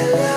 Yeah.